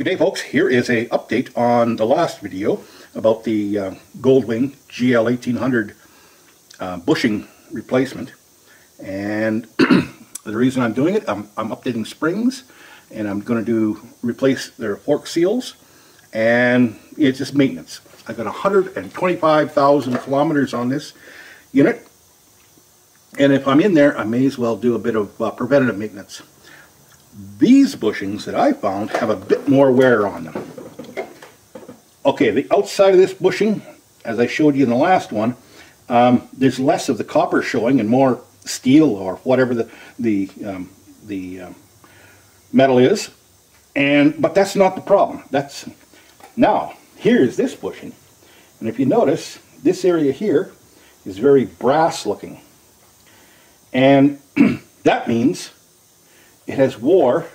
Good day folks, here is a update on the last video about the uh, Goldwing GL 1800 uh, bushing replacement and the reason I'm doing it, I'm, I'm updating springs and I'm going to do replace their fork seals and it's just maintenance. I've got 125,000 kilometers on this unit and if I'm in there I may as well do a bit of uh, preventative maintenance. These bushings that I found have a bit more wear on them. Okay, the outside of this bushing, as I showed you in the last one, um, there's less of the copper showing and more steel or whatever the the um, the um, metal is. And but that's not the problem. That's now here's this bushing, and if you notice, this area here is very brass looking, and that means it has wore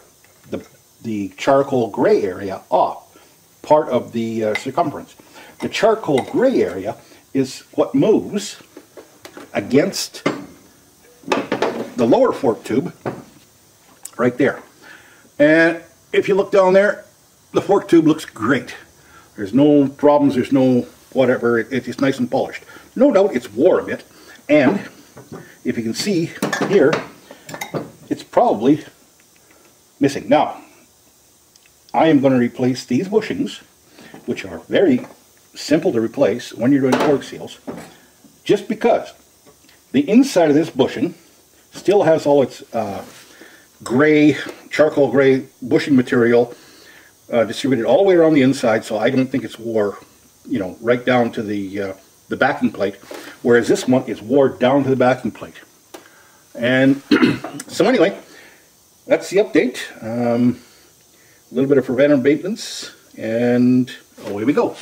the, the charcoal gray area off, part of the uh, circumference. The charcoal gray area is what moves against the lower fork tube right there. And if you look down there, the fork tube looks great. There's no problems, there's no whatever, it, it's nice and polished. No doubt it's wore a bit, and if you can see here, it's probably missing. Now, I am going to replace these bushings, which are very simple to replace when you're doing fork seals, just because the inside of this bushing still has all its uh, gray, charcoal gray bushing material uh, distributed all the way around the inside, so I don't think it's wore, you know, right down to the, uh, the backing plate, whereas this one is wore down to the backing plate. And so anyway, that's the update. Um, a little bit of preventive maintenance, and away we go.